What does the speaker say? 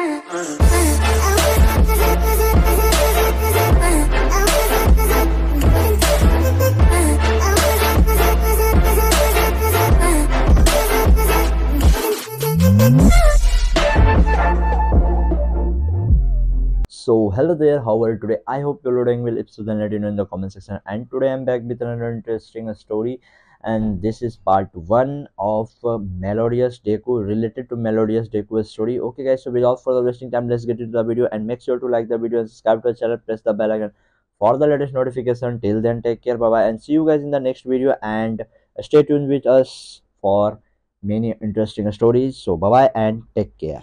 so hello there. How are you today? I hope you're doing well. If so then let you know in the comment section. And today i'm back with another interesting story and this is part one of uh, Meliodas deku related to Meliodas deku story. Okay guys so without further wasting time let's get into the video and make sure to like the video and subscribe to the channel press the bell icon for the latest notification. Till then take care bye bye and see you guys in the next video. And stay tuned with us for many interesting stories. So bye bye and take care